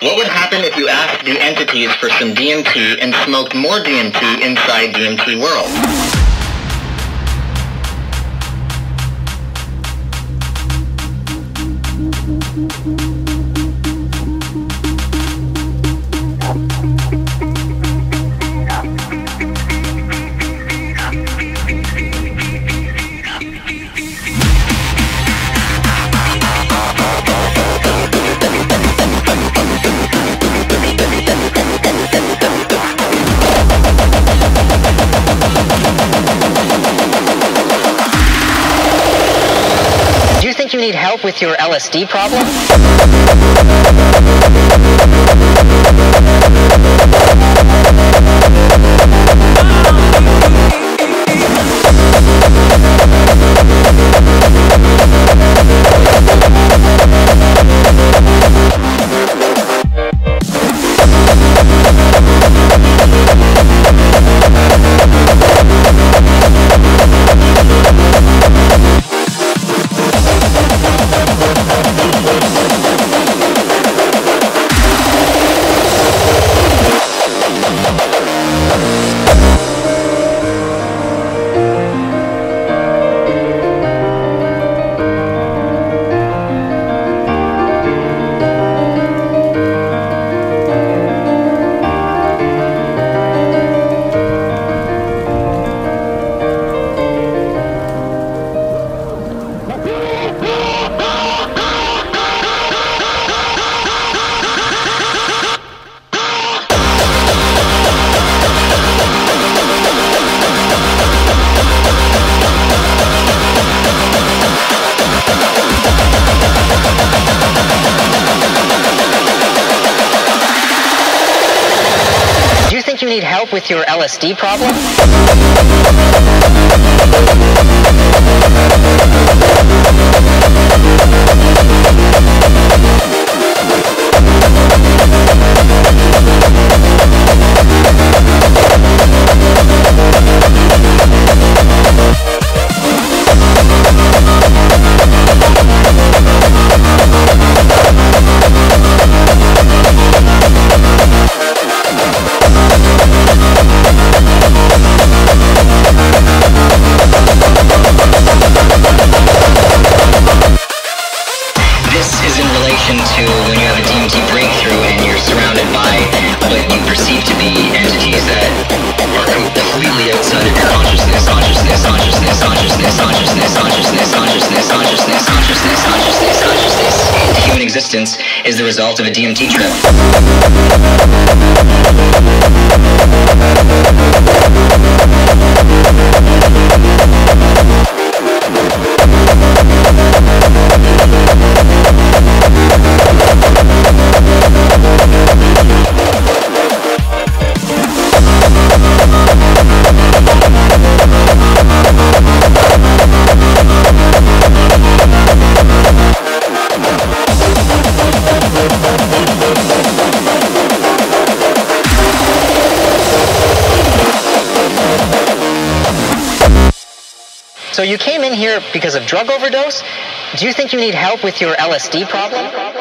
What would happen if you asked the entities for some DMT and smoked more DMT inside DMT World? Need help with your LSD problem? You need help with your LSD problem? To when you have a DMT breakthrough and you're surrounded by what you perceive to be entities that are completely outside of your consciousness, consciousness, consciousness, consciousness, consciousness, consciousness, consciousness, consciousness, consciousness, consciousness, consciousness. And human existence is the result of a DMT trip. So you came in here because of drug overdose? Do you think you need help with your LSD problem?